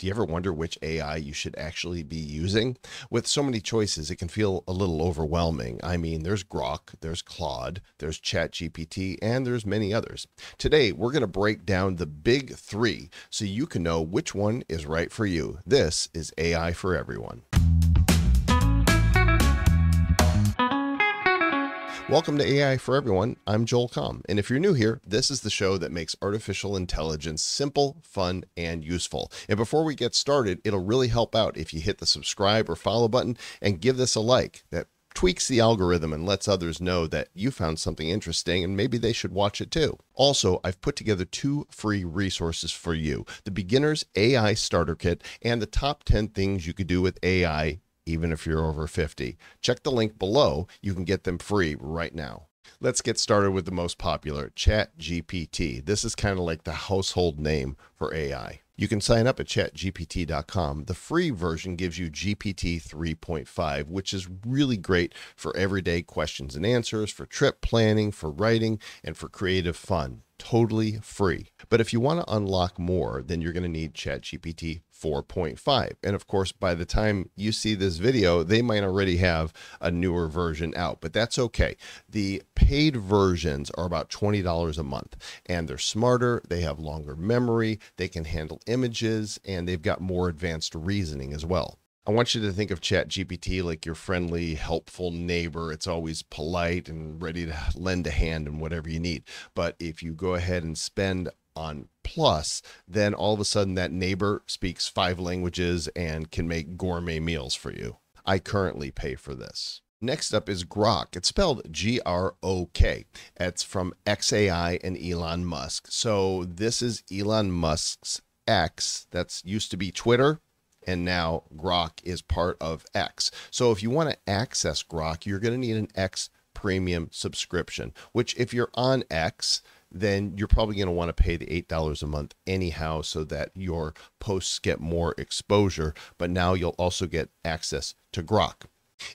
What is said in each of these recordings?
Do you ever wonder which AI you should actually be using? With so many choices, it can feel a little overwhelming. I mean, there's Grok, there's Claude, there's ChatGPT, and there's many others. Today, we're going to break down the big three so you can know which one is right for you. This is AI for Everyone. Welcome to AI for Everyone. I'm Joel Comm. And if you're new here, this is the show that makes artificial intelligence simple, fun, and useful. And before we get started, it'll really help out if you hit the subscribe or follow button and give this a like. That tweaks the algorithm and lets others know that you found something interesting and maybe they should watch it too. Also, I've put together two free resources for you the Beginner's AI Starter Kit and the top 10 things you could do with AI even if you're over 50. Check the link below. You can get them free right now. Let's get started with the most popular, ChatGPT. This is kind of like the household name for AI. You can sign up at chatgpt.com. The free version gives you GPT 3.5, which is really great for everyday questions and answers, for trip planning, for writing, and for creative fun. Totally free. But if you want to unlock more, then you're going to need ChatGPT 4.5. And of course, by the time you see this video, they might already have a newer version out, but that's okay. The paid versions are about $20 a month and they're smarter, they have longer memory, they can handle images, and they've got more advanced reasoning as well. I want you to think of ChatGPT like your friendly, helpful neighbor. It's always polite and ready to lend a hand in whatever you need. But if you go ahead and spend on Plus, then all of a sudden that neighbor speaks five languages and can make gourmet meals for you. I currently pay for this. Next up is Grok. It's spelled G R O K. It's from XAI and Elon Musk. So this is Elon Musk's X that's used to be Twitter and now Grok is part of X. So if you want to access Grok, you're going to need an X premium subscription, which if you're on X, then you're probably going to want to pay the $8 a month anyhow so that your posts get more exposure. But now you'll also get access to Grok.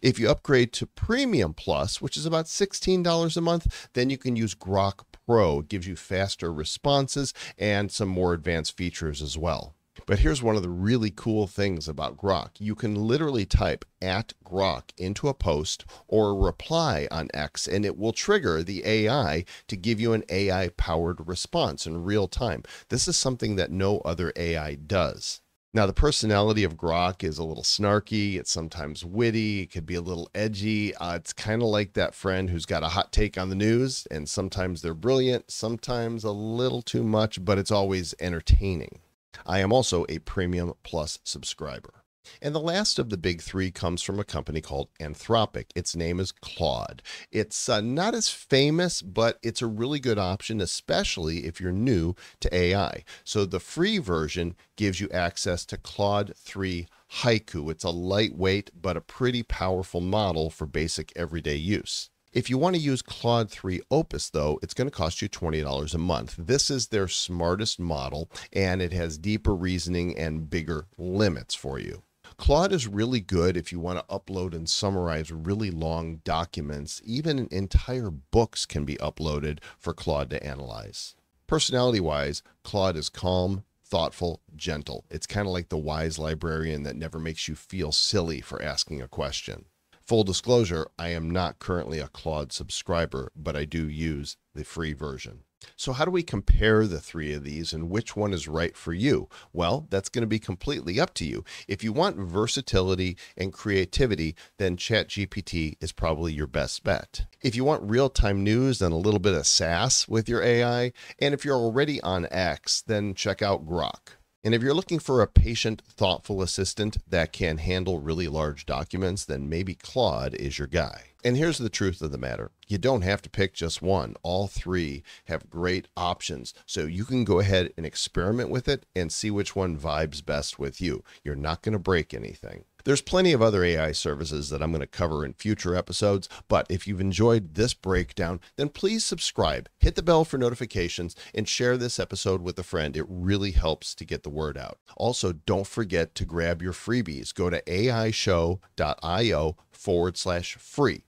If you upgrade to Premium Plus, which is about $16 a month, then you can use Grok Pro. It gives you faster responses and some more advanced features as well. But here's one of the really cool things about Grok. You can literally type at Grok into a post or a reply on X, and it will trigger the AI to give you an AI powered response in real time. This is something that no other AI does. Now, the personality of Grok is a little snarky. It's sometimes witty. It could be a little edgy. Uh, it's kind of like that friend who's got a hot take on the news, and sometimes they're brilliant, sometimes a little too much, but it's always entertaining. I am also a Premium Plus subscriber. And the last of the big three comes from a company called Anthropic. Its name is Claude. It's uh, not as famous, but it's a really good option, especially if you're new to AI. So the free version gives you access to Claude 3 Haiku. It's a lightweight but a pretty powerful model for basic everyday use. If you want to use Claude 3 Opus, though, it's going to cost you $20 a month. This is their smartest model, and it has deeper reasoning and bigger limits for you. Claude is really good if you want to upload and summarize really long documents. Even entire books can be uploaded for Claude to analyze. Personality wise, Claude is calm, thoughtful, gentle. It's kind of like the wise librarian that never makes you feel silly for asking a question. Full disclosure, I am not currently a Claude subscriber, but I do use the free version. So, how do we compare the three of these and which one is right for you? Well, that's going to be completely up to you. If you want versatility and creativity, then ChatGPT is probably your best bet. If you want real time news and a little bit of sass with your AI, and if you're already on X, then check out Grok. And if you're looking for a patient, thoughtful assistant that can handle really large documents, then maybe Claude is your guy. And here's the truth of the matter you don't have to pick just one. All three have great options. So you can go ahead and experiment with it and see which one vibes best with you. You're not going to break anything. There's plenty of other AI services that I'm going to cover in future episodes, but if you've enjoyed this breakdown, then please subscribe, hit the bell for notifications, and share this episode with a friend. It really helps to get the word out. Also, don't forget to grab your freebies. Go to aishow.io forward slash free.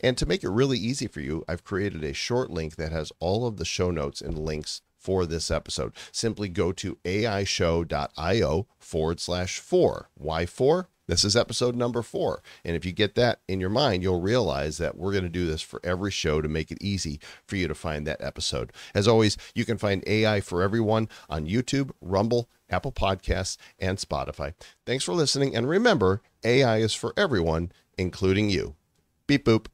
And to make it really easy for you, I've created a short link that has all of the show notes and links for this episode. Simply go to aishow.io forward slash four. Why four? This is episode number four. And if you get that in your mind, you'll realize that we're going to do this for every show to make it easy for you to find that episode. As always, you can find AI for Everyone on YouTube, Rumble, Apple Podcasts, and Spotify. Thanks for listening. And remember, AI is for everyone, including you. Beep boop.